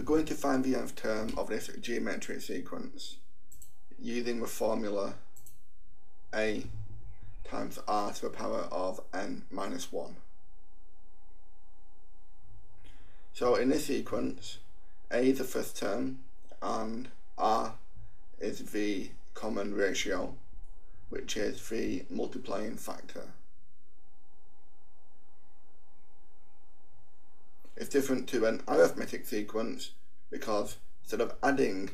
We're going to find the nth term of this geometric sequence using the formula a times r to the power of n minus 1. So in this sequence, a is the first term and r is the common ratio, which is the multiplying factor. Different to an arithmetic sequence because instead of adding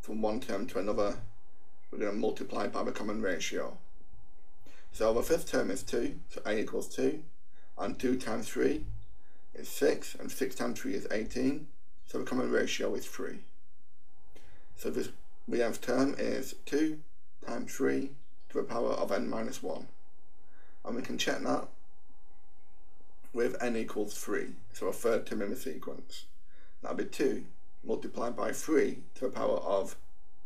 from one term to another, we're going to multiply by the common ratio. So the fifth term is 2, so a equals 2, and 2 times 3 is 6, and 6 times 3 is 18, so the common ratio is 3. So this nth term is 2 times 3 to the power of n minus 1. And we can check that with n equals 3, so a third term in the sequence. That'll be 2 multiplied by 3 to the power of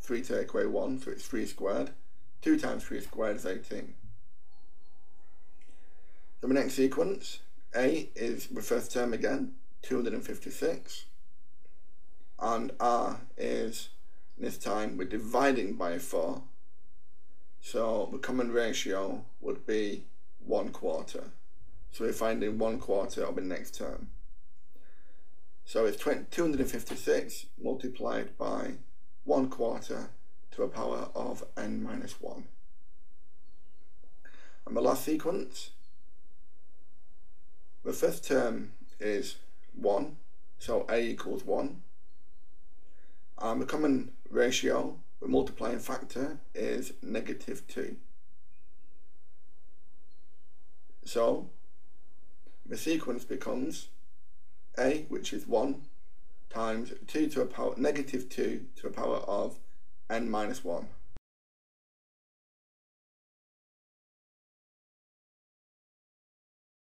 3 take away 1, so it's 3 squared. 2 times 3 squared is 18. So the next sequence, A is the first term again, 256. And R is, this time, we're dividing by 4. So the common ratio would be 1 quarter. So we're finding 1 quarter of the next term. So it's 256 multiplied by 1 quarter to a power of n minus 1. And the last sequence, the first term is 1, so a equals 1. And the common ratio, the multiplying factor, is negative 2. So the sequence becomes a, which is 1, times 2 to a power, negative 2 to a power of n minus 1.